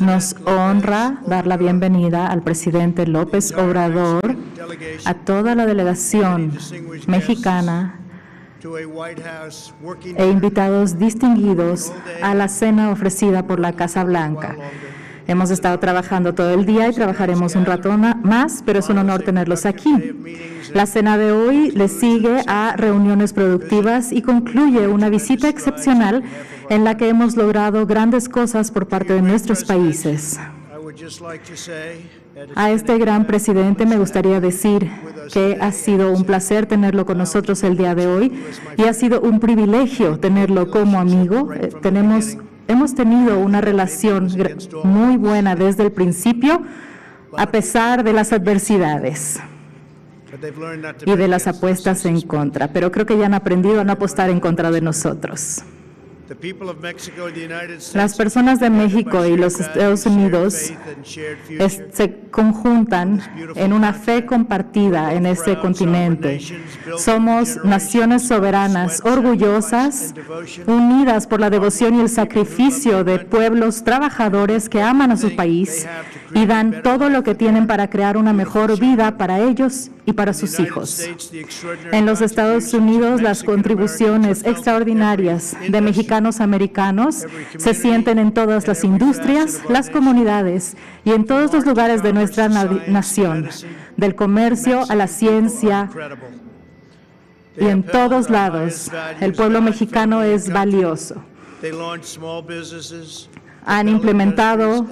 Nos honra dar la bienvenida al presidente López Obrador, a toda la delegación mexicana e invitados distinguidos a la cena ofrecida por la Casa Blanca. Hemos estado trabajando todo el día y trabajaremos un rato más, pero es un honor tenerlos aquí. La cena de hoy le sigue a reuniones productivas y concluye una visita excepcional en la que hemos logrado grandes cosas por parte de nuestros países. A este gran presidente me gustaría decir que ha sido un placer tenerlo con nosotros el día de hoy y ha sido un privilegio tenerlo como amigo. Eh, tenemos hemos tenido una relación muy buena desde el principio, a pesar de las adversidades y de las apuestas en contra, pero creo que ya han aprendido a no apostar en contra de nosotros. Las personas de México y los Estados Unidos se conjuntan en una fe compartida en este continente. Somos naciones soberanas, orgullosas, unidas por la devoción y el sacrificio de pueblos trabajadores que aman a su país y dan todo lo que tienen para crear una mejor vida para ellos y para sus hijos. En los Estados Unidos, las contribuciones extraordinarias de mexicanos americanos se sienten en todas las industrias, las comunidades y en todos los lugares de nuestra nación, del comercio a la ciencia y en todos lados. El pueblo mexicano es valioso. Han implementado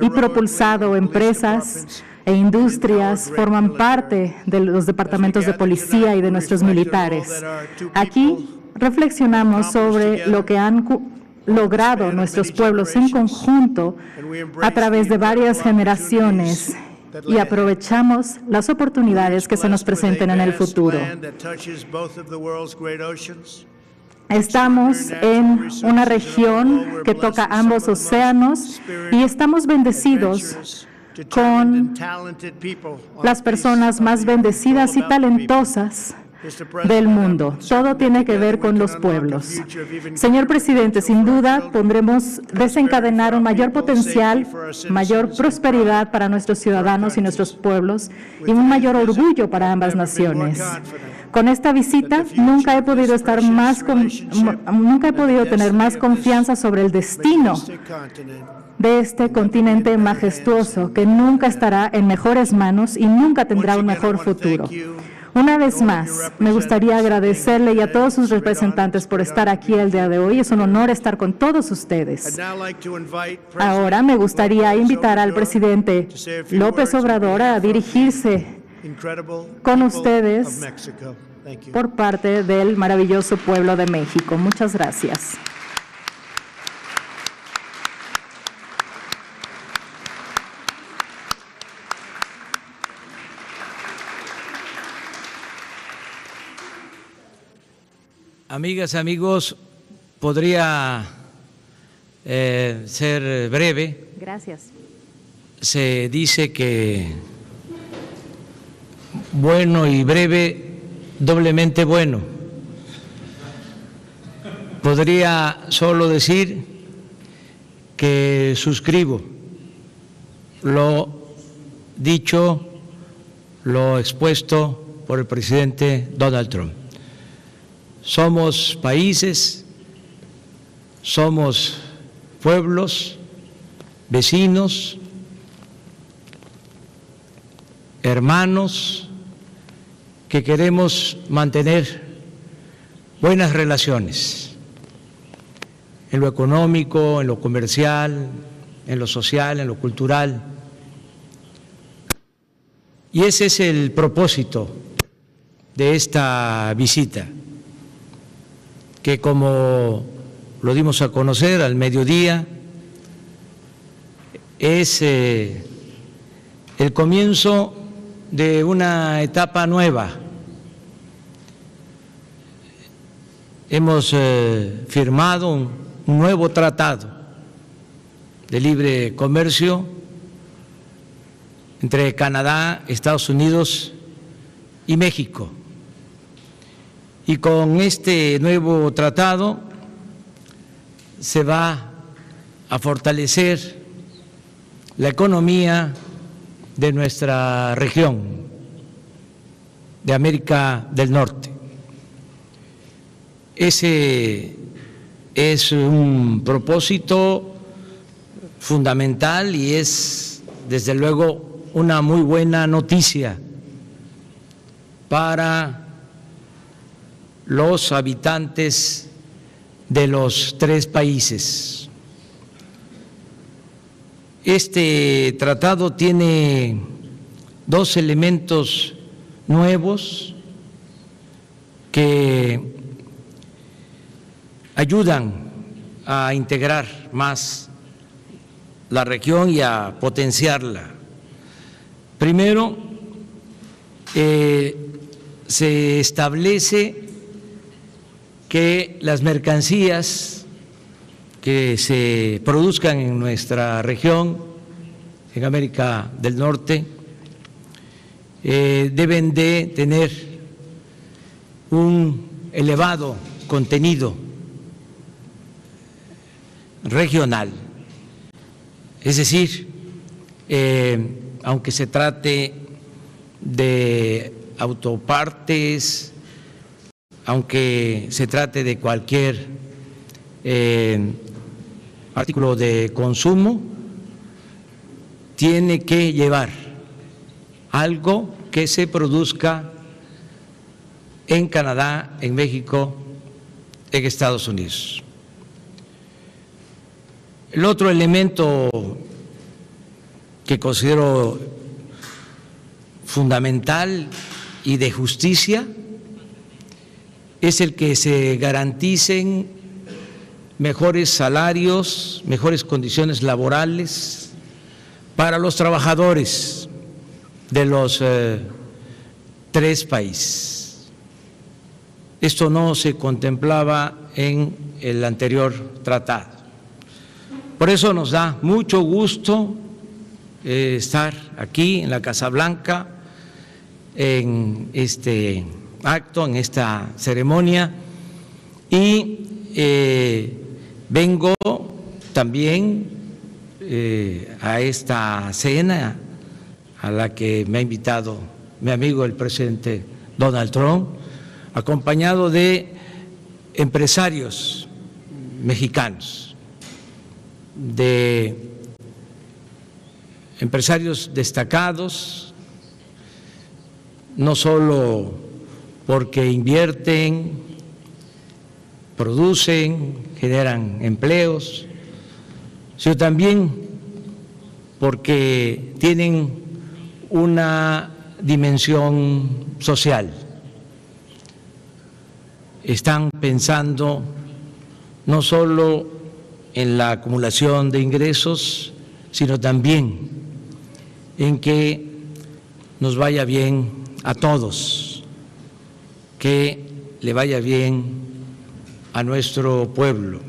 y propulsado empresas e industrias forman parte de los departamentos de policía y de nuestros militares. Aquí reflexionamos sobre lo que han logrado nuestros pueblos en conjunto a través de varias generaciones y aprovechamos las oportunidades que se nos presenten en el futuro. Estamos en una región que toca ambos océanos y estamos bendecidos con las personas más bendecidas y talentosas del mundo. Todo tiene que ver con los pueblos. Señor presidente, sin duda pondremos desencadenar un mayor potencial, mayor prosperidad para nuestros ciudadanos y nuestros pueblos y un mayor orgullo para ambas naciones. Con esta visita nunca he podido estar más nunca he podido tener más confianza sobre el destino de este continente majestuoso que nunca estará en mejores manos y nunca tendrá un mejor futuro. Una vez más, me gustaría agradecerle y a todos sus representantes por estar aquí el día de hoy. Es un honor estar con todos ustedes. Ahora me gustaría invitar al presidente López Obrador a dirigirse con ustedes por parte del maravilloso pueblo de México. Muchas gracias. Amigas, amigos, podría eh, ser breve. Gracias. Se dice que bueno y breve, doblemente bueno. Podría solo decir que suscribo lo dicho, lo expuesto por el presidente Donald Trump somos países, somos pueblos, vecinos, hermanos, que queremos mantener buenas relaciones en lo económico, en lo comercial, en lo social, en lo cultural. Y ese es el propósito de esta visita que como lo dimos a conocer al mediodía, es eh, el comienzo de una etapa nueva. Hemos eh, firmado un nuevo tratado de libre comercio entre Canadá, Estados Unidos y México. Y con este nuevo tratado se va a fortalecer la economía de nuestra región, de América del Norte. Ese es un propósito fundamental y es, desde luego, una muy buena noticia para los habitantes de los tres países. Este tratado tiene dos elementos nuevos que ayudan a integrar más la región y a potenciarla. Primero, eh, se establece que las mercancías que se produzcan en nuestra región, en América del Norte, eh, deben de tener un elevado contenido regional. Es decir, eh, aunque se trate de autopartes, aunque se trate de cualquier eh, artículo de consumo, tiene que llevar algo que se produzca en Canadá, en México, en Estados Unidos. El otro elemento que considero fundamental y de justicia es el que se garanticen mejores salarios, mejores condiciones laborales para los trabajadores de los eh, tres países. Esto no se contemplaba en el anterior tratado. Por eso nos da mucho gusto eh, estar aquí en la Casa Blanca en este acto, en esta ceremonia. Y eh, vengo también eh, a esta cena a la que me ha invitado mi amigo el presidente Donald Trump, acompañado de empresarios mexicanos, de empresarios destacados, no solo porque invierten, producen, generan empleos, sino también porque tienen una dimensión social. Están pensando no solo en la acumulación de ingresos, sino también en que nos vaya bien a todos que le vaya bien a nuestro pueblo.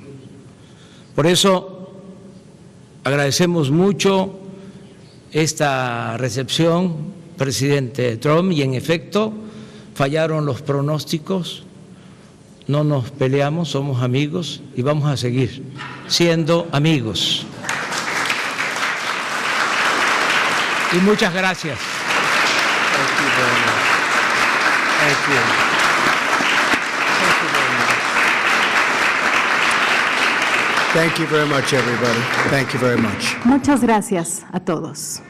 Por eso agradecemos mucho esta recepción, presidente Trump, y en efecto fallaron los pronósticos, no nos peleamos, somos amigos y vamos a seguir siendo amigos. Y muchas gracias. Thank you very much, everybody. Thank you very much. Muchas gracias a todos.